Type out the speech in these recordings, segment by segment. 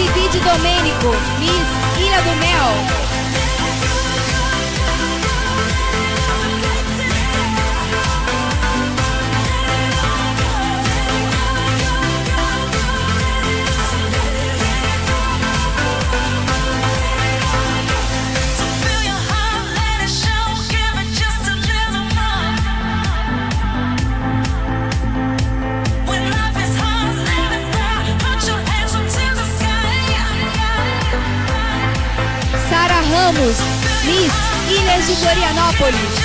Vivi de Domênico, Miss Ilha do Mel. De Florianópolis.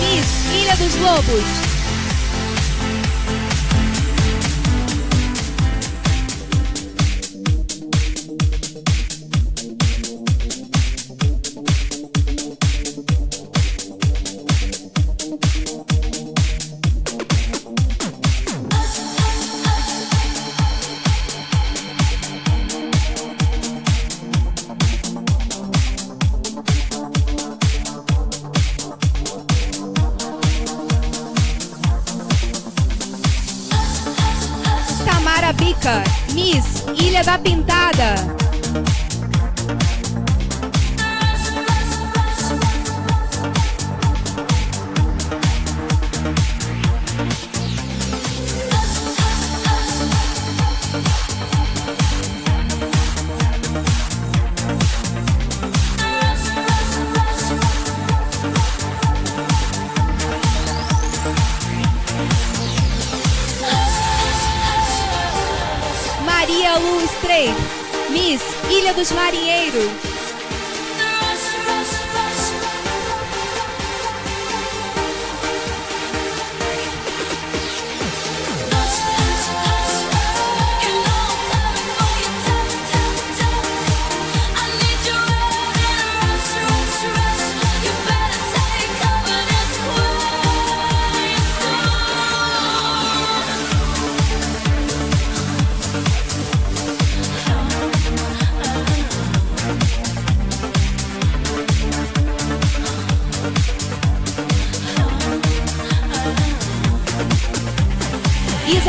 Miss Ilha dos Lobos. Da Pintada. Maria Lu Strait, Miss Ilha dos Marinheiros.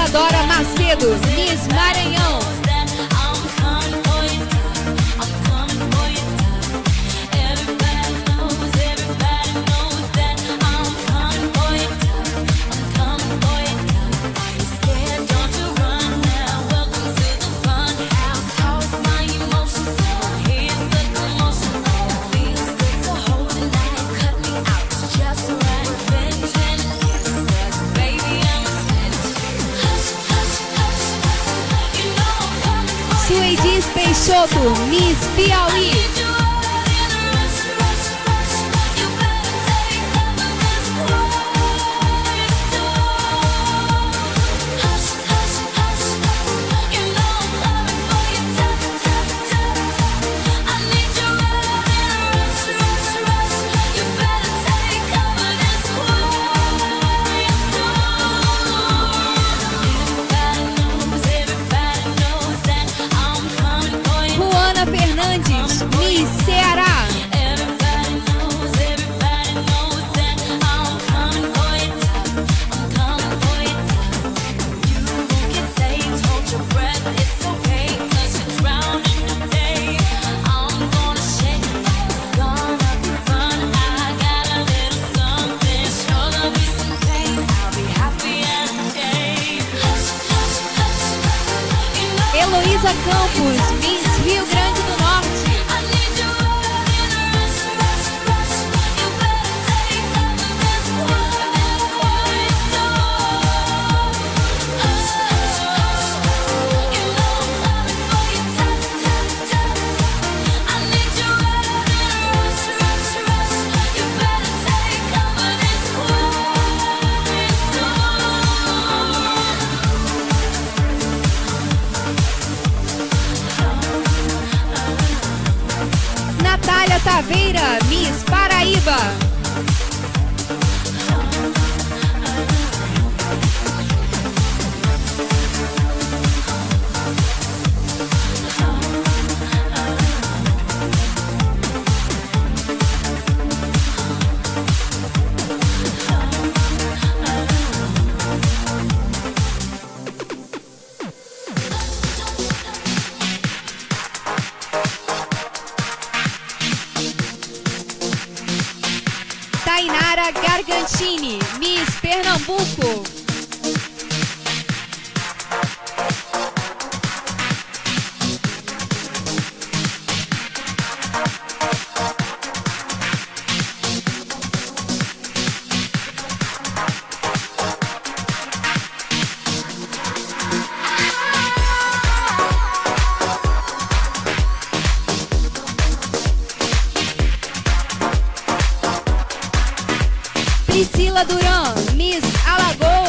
Isadora Macedo, Miss Maranhão. to Miss Pia Taveira, Miss Paraíba. Priscila Duran, Miss Alagoas.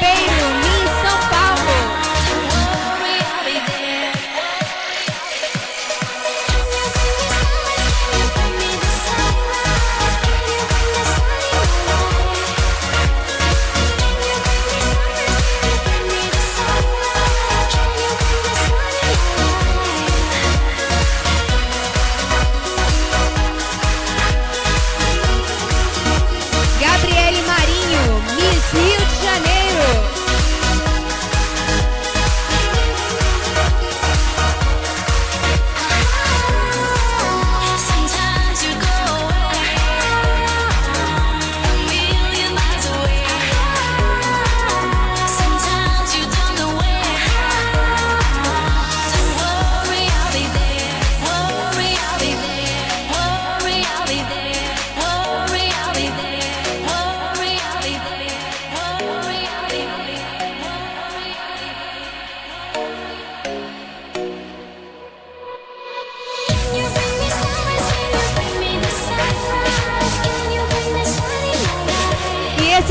baby.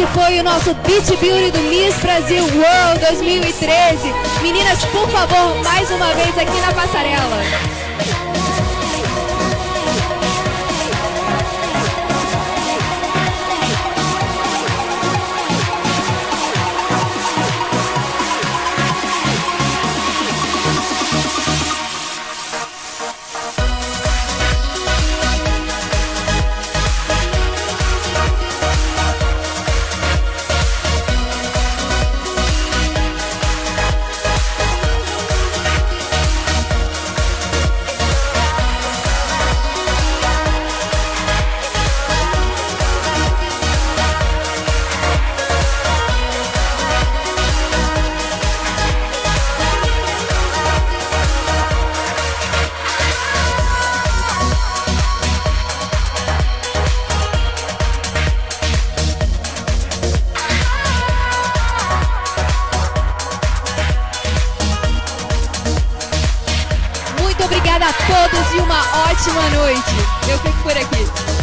Esse foi o nosso Beach Beauty do Miss Brasil World 2013. Meninas, por favor, mais uma vez aqui na passarela. Ótima noite. Eu fico por aqui.